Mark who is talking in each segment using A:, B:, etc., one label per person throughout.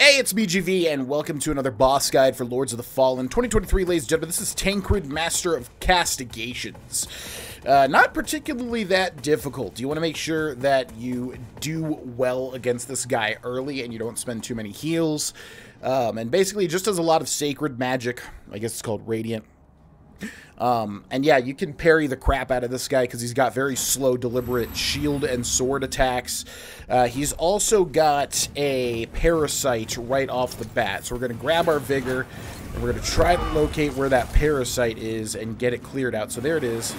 A: Hey, it's BGV, and welcome to another boss guide for Lords of the Fallen 2023, ladies and gentlemen. This is Tancred, Master of Castigations. Uh, not particularly that difficult. You want to make sure that you do well against this guy early and you don't spend too many heals. Um, and basically, just does a lot of sacred magic. I guess it's called Radiant. Um, and yeah, you can parry the crap out of this guy because he's got very slow, deliberate shield and sword attacks. Uh, he's also got a parasite right off the bat. So we're going to grab our vigor and we're going to try to locate where that parasite is and get it cleared out. So there it is.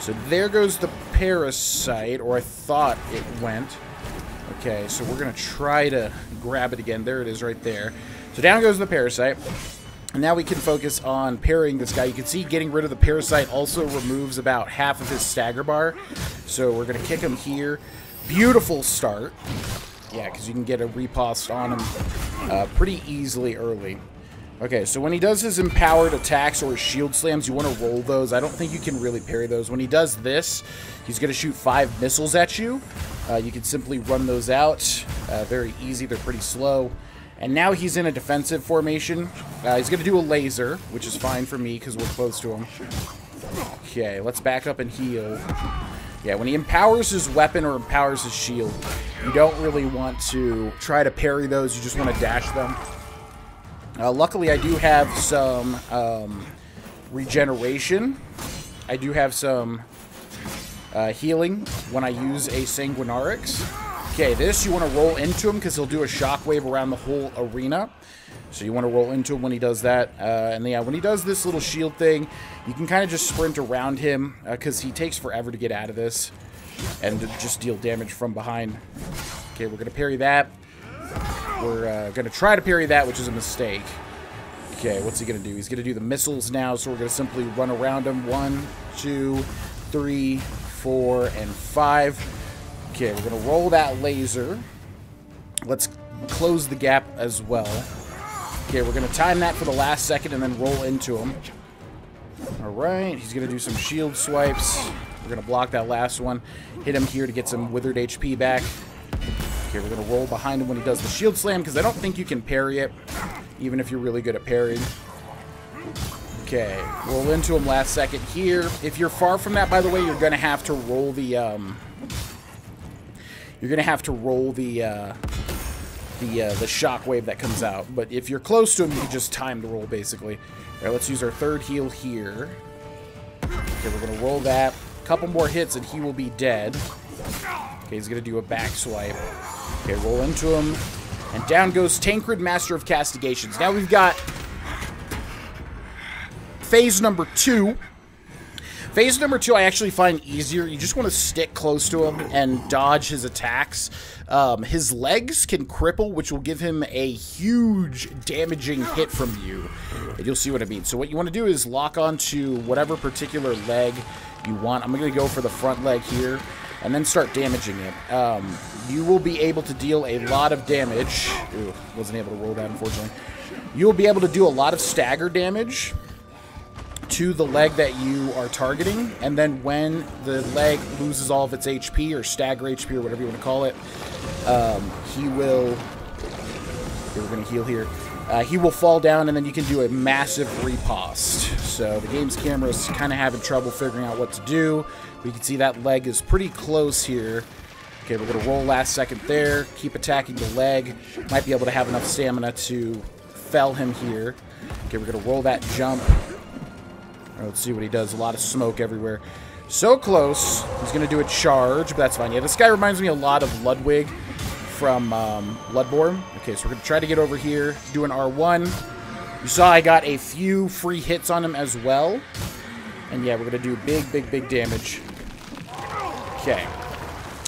A: So there goes the parasite, or I thought it went. Okay, so we're going to try to grab it again. There it is right there. So down goes the parasite. Now we can focus on parrying this guy. You can see getting rid of the Parasite also removes about half of his stagger bar. So we're going to kick him here. Beautiful start. Yeah, because you can get a riposte on him uh, pretty easily early. Okay, so when he does his empowered attacks or shield slams, you want to roll those. I don't think you can really parry those. When he does this, he's going to shoot five missiles at you. Uh, you can simply run those out. Uh, very easy. They're pretty slow. And now he's in a defensive formation. Uh, he's going to do a laser, which is fine for me because we're close to him. Okay, let's back up and heal. Yeah, when he empowers his weapon or empowers his shield, you don't really want to try to parry those. You just want to dash them. Uh, luckily, I do have some um, regeneration. I do have some uh, healing when I use a Sanguinarix. Okay, this you want to roll into him because he'll do a shockwave around the whole arena. So you want to roll into him when he does that. Uh, and yeah, when he does this little shield thing, you can kind of just sprint around him because uh, he takes forever to get out of this and just deal damage from behind. Okay, we're going to parry that. We're uh, going to try to parry that, which is a mistake. Okay, what's he going to do? He's going to do the missiles now, so we're going to simply run around him. One, two, three, four, and five. Okay, we're going to roll that laser. Let's close the gap as well. Okay, we're going to time that for the last second and then roll into him. Alright, he's going to do some shield swipes. We're going to block that last one. Hit him here to get some withered HP back. Okay, we're going to roll behind him when he does the shield slam because I don't think you can parry it, even if you're really good at parrying. Okay, roll into him last second here. If you're far from that, by the way, you're going to have to roll the... Um, you're going to have to roll the uh, the uh, the shockwave that comes out. But if you're close to him, you can just time the roll, basically. All right, let's use our third heal here. Okay, we're going to roll that. A couple more hits, and he will be dead. Okay, he's going to do a back swipe. Okay, roll into him. And down goes Tancred, Master of Castigations. Now we've got phase number two. Phase number two, I actually find easier. You just want to stick close to him and dodge his attacks. Um, his legs can cripple, which will give him a huge damaging hit from you. And you'll see what I mean. So what you want to do is lock onto whatever particular leg you want. I'm going to go for the front leg here and then start damaging it. Um, you will be able to deal a lot of damage. Ooh, wasn't able to roll that, unfortunately. You will be able to do a lot of stagger damage to the leg that you are targeting, and then when the leg loses all of its HP or stagger HP or whatever you want to call it, um, he will. Okay, we're going to heal here. Uh, he will fall down, and then you can do a massive riposte. So the game's camera is kind of having trouble figuring out what to do. We can see that leg is pretty close here. Okay, we're going to roll last second there. Keep attacking the leg. Might be able to have enough stamina to fell him here. Okay, we're going to roll that jump. Let's see what he does. A lot of smoke everywhere. So close. He's going to do a charge, but that's fine. Yeah, this guy reminds me a lot of Ludwig from um, Bloodborne. Okay, so we're going to try to get over here, do an R1. You saw I got a few free hits on him as well. And yeah, we're going to do big, big, big damage. Okay.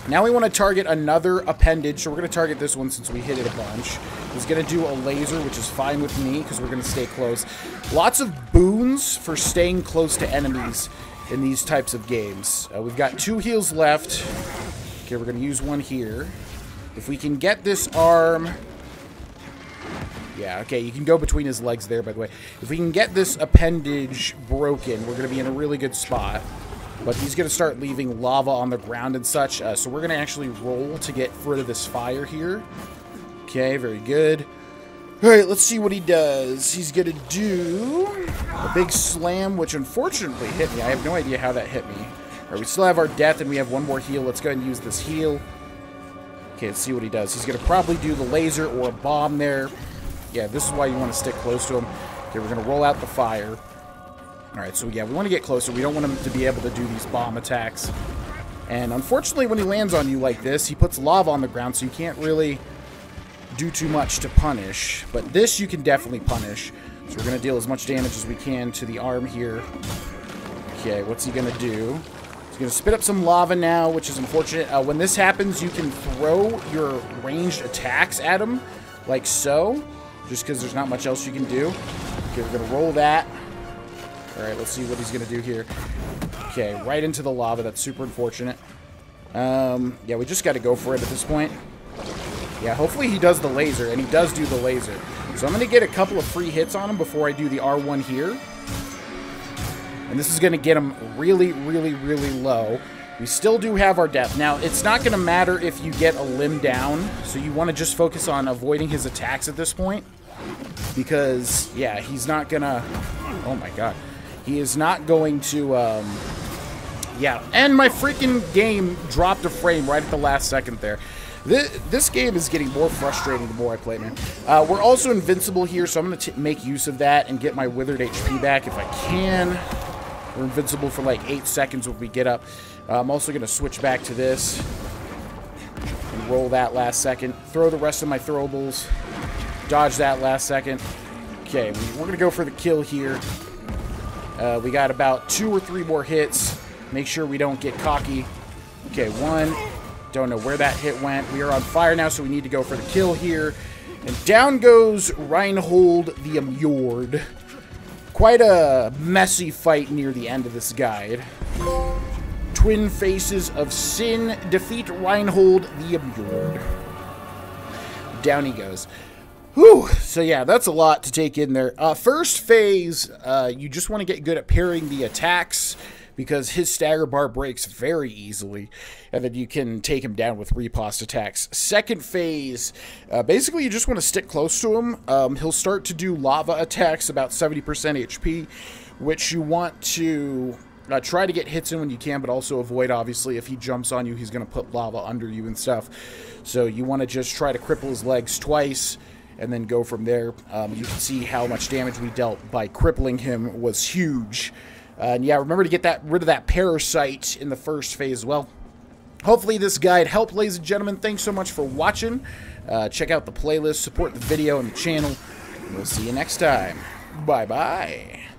A: Now we want to target another appendage, so we're going to target this one since we hit it a bunch. He's going to do a laser, which is fine with me because we're going to stay close. Lots of boons for staying close to enemies in these types of games. Uh, we've got two heals left. Okay, we're going to use one here. If we can get this arm... Yeah, okay, you can go between his legs there, by the way. If we can get this appendage broken, we're going to be in a really good spot. But he's going to start leaving lava on the ground and such. Uh, so we're going to actually roll to get rid of this fire here. Okay, very good. Alright, let's see what he does. He's gonna do a big slam, which unfortunately hit me. I have no idea how that hit me. Alright, we still have our death, and we have one more heal. Let's go ahead and use this heal. Okay, let's see what he does. He's gonna probably do the laser or a bomb there. Yeah, this is why you want to stick close to him. Okay, we're gonna roll out the fire. Alright, so yeah, we want to get closer. We don't want him to be able to do these bomb attacks. And unfortunately, when he lands on you like this, he puts lava on the ground, so you can't really do too much to punish. But this you can definitely punish. So we're going to deal as much damage as we can to the arm here. Okay, what's he going to do? He's going to spit up some lava now, which is unfortunate. Uh, when this happens, you can throw your ranged attacks at him, like so, just because there's not much else you can do. Okay, we're going to roll that. Alright, let's see what he's going to do here. Okay, right into the lava. That's super unfortunate. Um, yeah, we just got to go for it at this point. Yeah, hopefully he does the laser, and he does do the laser. So I'm going to get a couple of free hits on him before I do the R1 here. And this is going to get him really, really, really low. We still do have our death. Now, it's not going to matter if you get a limb down, so you want to just focus on avoiding his attacks at this point. Because, yeah, he's not going to... Oh my god. He is not going to, um, yeah. And my freaking game dropped a frame right at the last second there. This, this game is getting more frustrating the more I play, man. Uh, we're also invincible here, so I'm going to make use of that and get my withered HP back if I can. We're invincible for like 8 seconds when we get up. Uh, I'm also going to switch back to this and roll that last second. Throw the rest of my throwables. Dodge that last second. Okay, we're going to go for the kill here. Uh, we got about two or three more hits. Make sure we don't get cocky. Okay, one. Don't know where that hit went. We are on fire now, so we need to go for the kill here. And down goes Reinhold the Immured. Quite a messy fight near the end of this guide. Twin Faces of Sin defeat Reinhold the Immured. Down he goes. Whew. So yeah, that's a lot to take in there. Uh, first phase, uh, you just want to get good at parrying the attacks because his stagger bar breaks very easily, and then you can take him down with riposte attacks. Second phase, uh, basically you just want to stick close to him. Um, he'll start to do lava attacks about 70% HP, which you want to uh, try to get hits in when you can, but also avoid, obviously, if he jumps on you, he's going to put lava under you and stuff. So you want to just try to cripple his legs twice and then go from there. Um, you can see how much damage we dealt by crippling him was huge. Uh, and yeah, remember to get that rid of that parasite in the first phase as well. Hopefully this guide helped, ladies and gentlemen. Thanks so much for watching. Uh, check out the playlist, support the video and the channel. We'll see you next time. Bye-bye.